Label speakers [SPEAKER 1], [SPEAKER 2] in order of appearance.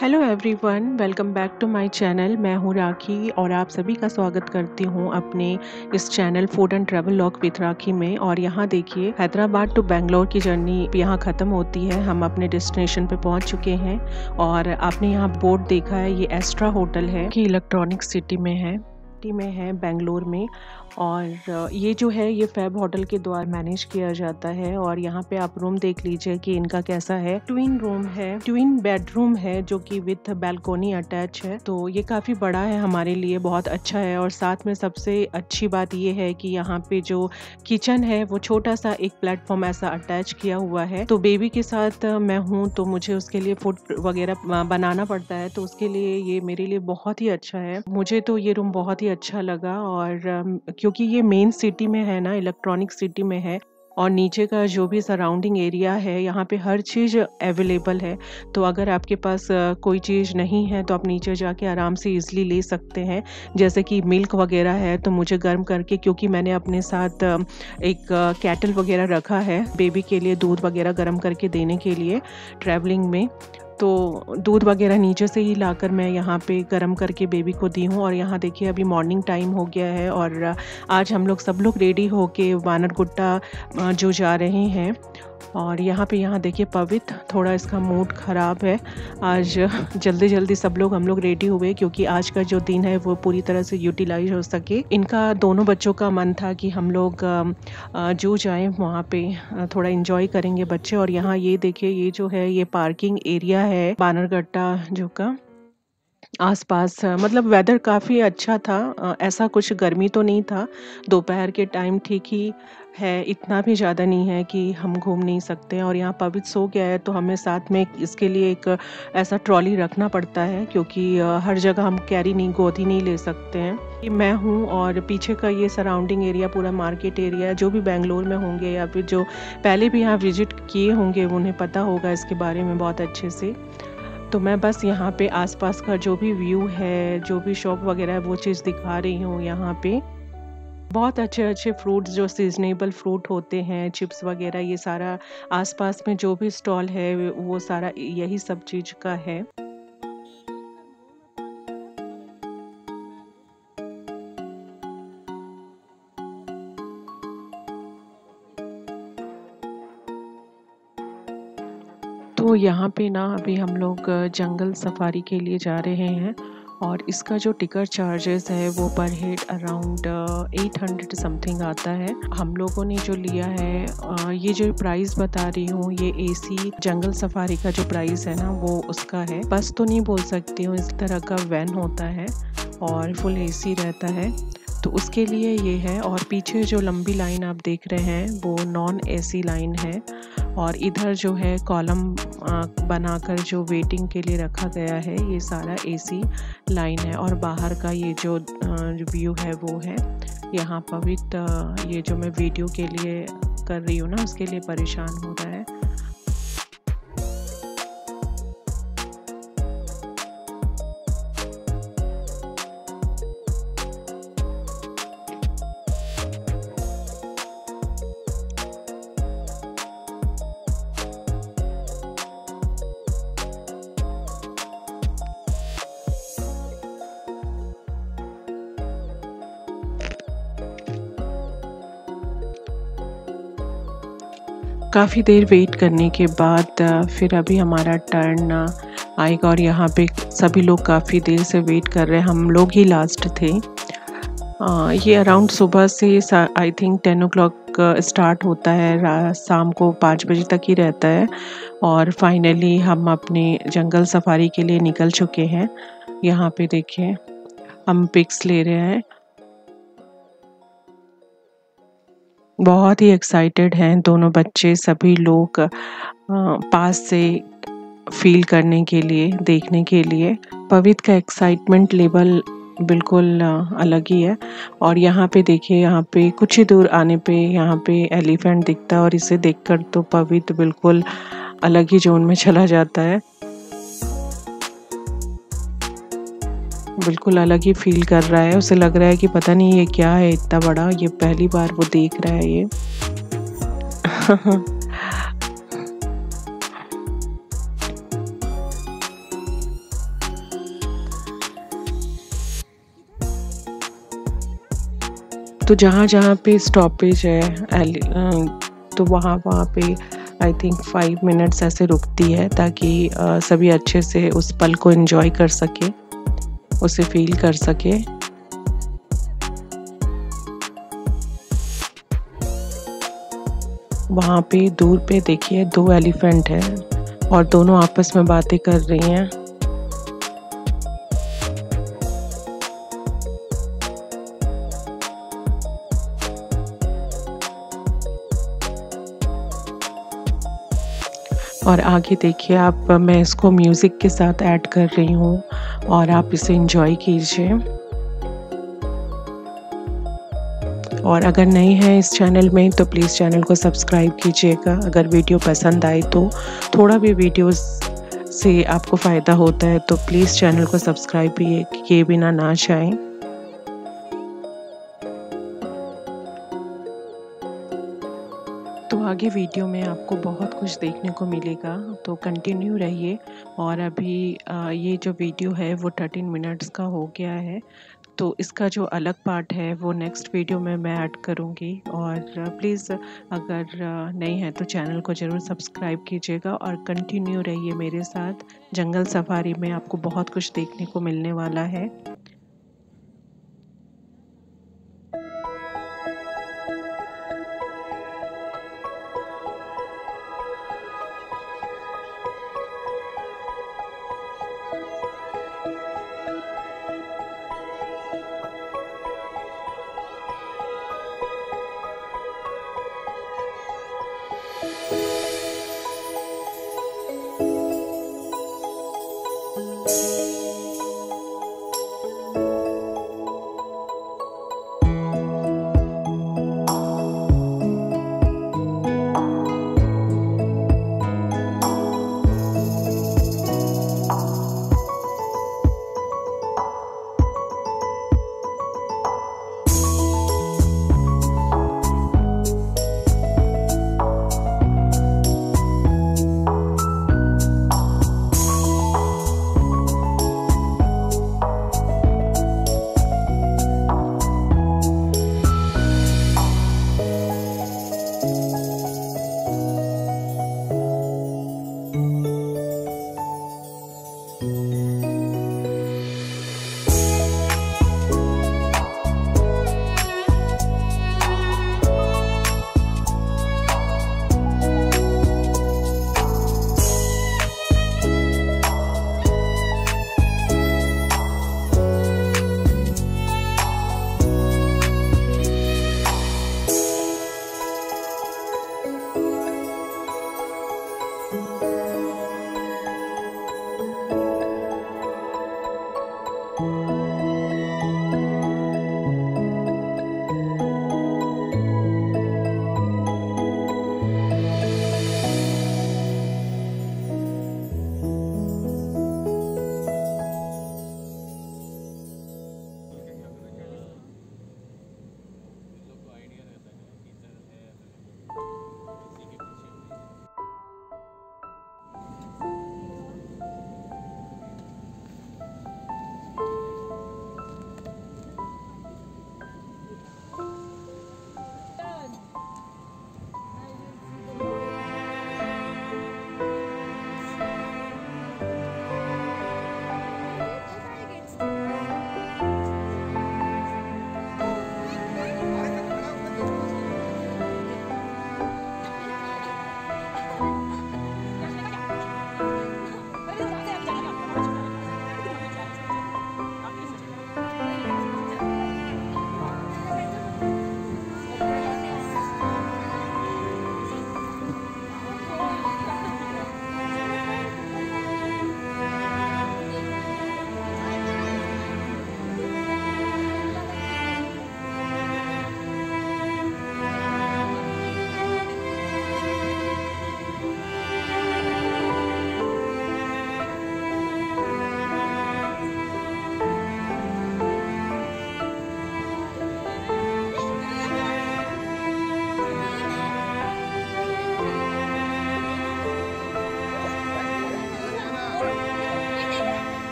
[SPEAKER 1] Hello everyone welcome back to my channel मैं हूँ राखी और आप सभी का स्वागत करती हूँ अपने इस channel food and travel vlog with Rakhi में। और यहाँ देखिए, हैदराबाद टू बेंगलोर की जर्नी यहाँ ख़त्म होती है। हम अपने डेस्टिनेशन पे पहुँच चुके हैं और आपने यहाँ बोर्ड देखा है, ये एस्ट्रा होटल है, कि इलेक्ट्रॉनिक सिटी में है। सिटी में है, बेंगलोर में। और ये जो है, ये फैब होटल के द्वारा मैनेज किया जाता है और यहाँ पे आप रूम देख लीजिए कि इनका कैसा है। ट्विन रूम है, ट्विन बेडरूम है, जो कि विथ बैल्कोनी अटैच है। तो ये काफ़ी बड़ा है हमारे लिए, बहुत अच्छा है और साथ में सबसे अच्छी बात ये है कि यहाँ पे जो किचन है, वो छोटा सा एक प्लेटफॉर्म ऐसा अटैच किया हुआ है। तो बेबी के साथ मैं हूँ तो मुझे उसके लिए फ़ूड वगैरह बनाना पड़ता है। तो उसके लिए ये मेरे लिए बहुत ही अच्छा है। मुझे तो ये रूम बहुत ही अच्छा लगा और क्योंकि ये मेन सिटी में है ना इलेक्ट्रॉनिक सिटी में है और नीचे का जो भी सराउंडिंग एरिया है, यहाँ पे हर चीज़ अवेलेबल है। तो अगर आपके पास कोई चीज़ नहीं है तो आप नीचे जाके आराम से इजली ले सकते हैं। जैसे कि मिल्क वगैरह है तो मुझे गर्म करके, क्योंकि मैंने अपने साथ एक कैटल वगैरह रखा है बेबी के लिए दूध वगैरह गर्म करके देने के लिए ट्रैवलिंग में। तो दूध वगैरह नीचे से ही लाकर मैं यहाँ पे गर्म करके बेबी को दी हूँ। और यहाँ देखिए, अभी मॉर्निंग टाइम हो गया है और आज हम लोग सब लोग रेडी होके वानरगुट्टा जो जा रहे हैं। और यहाँ पे, यहाँ देखिए पवित्र थोड़ा इसका मूड ख़राब है। आज जल्दी जल्दी सब लोग हम लोग रेडी हुए क्योंकि आज का जो दिन है, वो पूरी तरह से यूटिलाइज हो सके। इनका दोनों बच्चों का मन था कि हम लोग जो जाएँ, वहाँ पे थोड़ा इन्जॉय करेंगे बच्चे। और यहाँ ये देखिए, ये जो है, ये पार्किंग एरिया है बानरगट्टा जो का। आसपास मतलब वेदर काफ़ी अच्छा था। ऐसा कुछ गर्मी तो नहीं था। दोपहर के टाइम ठीक ही है, इतना भी ज़्यादा नहीं है कि हम घूम नहीं सकते और यहाँ पवित्र सो गया है तो हमें साथ में इसके लिए एक ऐसा ट्रॉली रखना पड़ता है, क्योंकि हर जगह हम कैरी नहीं, गोदी नहीं ले सकते हैं। कि मैं हूँ और पीछे का ये सराउंडिंग एरिया, पूरा मार्केट एरिया जो भी बेंगलोर में होंगे या फिर जो पहले भी यहाँ विज़िट किए होंगे, उन्हें पता होगा इसके बारे में बहुत अच्छे से। तो मैं बस यहाँ पे आसपास का जो भी व्यू है, जो भी शॉप वगैरह है, वो चीज़ दिखा रही हूँ यहाँ पे। बहुत अच्छे अच्छे फ्रूट्स जो सीजनेबल फ्रूट होते हैं चिप्स वगैरह, ये सारा आसपास में जो भी स्टॉल है, वो सारा यही सब चीज़ का है। तो यहाँ पे ना अभी हम लोग जंगल सफारी के लिए जा रहे हैं। और इसका जो टिकट चार्जेस है वो per head around eight hundred something आता है। हम लोगों ने जो लिया है uh, ये जो प्राइस बता रही हूँ ये एसी जंगल सफारी का जो प्राइस है ना वो उसका है। बस तो नहीं बोल सकती हूँ इस तरह का वैन होता है और फुल एसी रहता है। तो उसके लिए ये है और पीछे जो लंबी लाइन आप देख रहे हैं वो नॉन एसी लाइन है। और इधर जो है कॉलम बनाकर जो वेटिंग के लिए रखा गया है, ये सारा एसी लाइन है और बाहर का ये जो व्यू है वो है। यहाँ पवित्र ये जो मैं वीडियो के लिए कर रही हूँ ना, उसके लिए परेशान हो रहा है। काफ़ी देर वेट करने के बाद फिर अभी हमारा टर्न आएगा और यहाँ पे सभी लोग काफ़ी देर से वेट कर रहे हैं। हम लोग ही लास्ट थे। आ, ये अराउंड सुबह से I think ten o'clock start होता है। शाम को पाँच बजे तक ही रहता है। और फाइनली हम अपने जंगल सफारी के लिए निकल चुके हैं। यहाँ पे देखिए हम पिक्स ले रहे हैं। बहुत ही एक्साइटेड हैं दोनों बच्चे सभी लोग पास से फील करने के लिए, देखने के लिए। पवित्र का एक्साइटमेंट लेवल बिल्कुल अलग ही है। और यहाँ पे देखिए, यहाँ पे कुछ ही दूर आने पे यहाँ पे एलिफेंट दिखता है और इसे देखकर तो पवित बिल्कुल अलग ही जोन में चला जाता है। बिल्कुल अलग ही फील कर रहा है। उसे लग रहा है कि पता नहीं ये क्या है, इतना बड़ा, ये पहली बार वो देख रहा है ये। तो जहाँ जहाँ पे स्टॉपेज है तो वहाँ वहाँ पे आई थिंक फाइव मिनट्स ऐसे रुकती है ताकि सभी अच्छे से उस पल को इन्जॉय कर सके। उसे फील कर सके। वहाँ पे, दूर पे देखिए, दो एलिफेंट है और दोनों आपस में बातें कर रही हैं। और आगे देखिए आप, मैं इसको म्यूज़िक के साथ ऐड कर रही हूँ। और आप इसे इंजॉय कीजिए। और अगर नए हैं इस चैनल में तो प्लीज़ चैनल को सब्सक्राइब कीजिएगा। अगर वीडियो पसंद आए तो थोड़ा भी वीडियोस से आपको फ़ायदा होता है तो प्लीज़ चैनल को सब्सक्राइब किए बिना ना चाहें आगे वीडियो में आपको बहुत कुछ देखने को मिलेगा तो कंटिन्यू रहिए। और अभी ये जो वीडियो है, वो थर्टीन मिनट्स का हो गया है। तो इसका जो अलग पार्ट है, वो नेक्स्ट वीडियो में मैं ऐड करूँगी। और प्लीज़ अगर नहीं है तो चैनल को ज़रूर सब्सक्राइब कीजिएगा और कंटिन्यू रहिए मेरे साथ। जंगल सफारी में आपको बहुत कुछ देखने को मिलने वाला है।